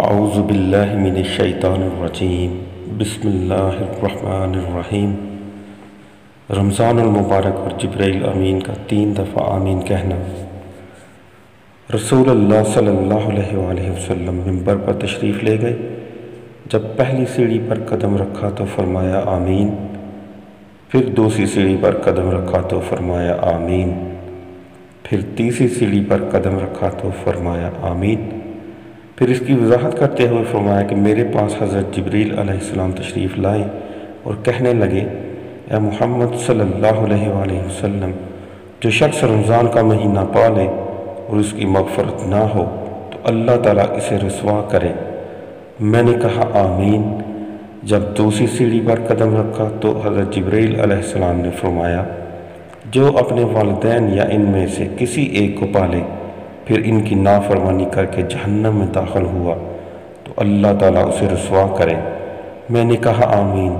اعوذ باللہ من الشیطان الرجیم بسم اللہ الرحمن الرحیم رمضان المبارک اور جبرائیل امین کا تین دفعہ آمین کہنا. رسول اللہ صلی اللہ علیہ وآلہ وسلم ممبر پر تشریف لے گئے. جب پہلی سیڑھی پر قدم رکھا تو فرمایا آمین. پھر دوسری سیڑھی پر قدم رکھا تو فرمایا آمین. پھر تیسری سیڑھی پر قدم رکھا تو فرمایا آمین. پھر اس کی وضاحت کرتے ہوئے فرمایا کہ میرے پاس حضرت جبریل علیہ السلام تشریف لائے اور کہنے لگے، اے محمد صلی اللہ علیہ وآلہ وسلم، جو شخص رمضان کا مہینہ پالے اور اس کی مغفرت نہ ہو، تو اللہ تعالیٰ اسے رسوا کرے. میں نے کہا، آمین. جب دوسری سیڑھی پر قدم رکھا تو حضرت جبریل علیہ السلام نے فرمایا، جو اپنے والدین یا ان میں سے کسی ایک کو پالے پھر ان کی نافرمانی کر کے جہنم میں داخل ہوا۔ تو اللہ تعالیٰ اسے رسوا کرے۔ میں نے کہا، آمین۔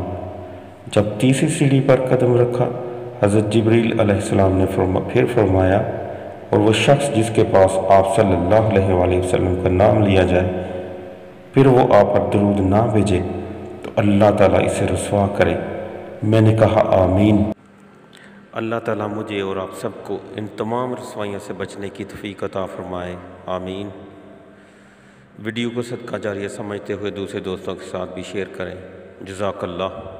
جب تیسری سیڑھی پر قدم رکھا، حضرت جبریل علیہ السلام نے فرما، پھر فرمایا، اور وہ شخص جس کے پاس آپ صلی اللہ علیہ وآلہ وسلم کا نام لیا جائے، پھر وہ آپ پر درود نہ بھیجے، تو اللہ تعالیٰ اسے رسوا کرے۔ میں نے کہا، آمین۔ اللہ تعالیٰ مجھے اور آپ سب کو ان تمام رسوائیوں سے بچنے کی توفیق عطا فرمائے۔ آمین۔ ویڈیو کو صدقہ جاریہ سمجھتے ہوئے دوسرے دوستوں کے ساتھ بھی شیئر کریں۔ جزاک اللہ۔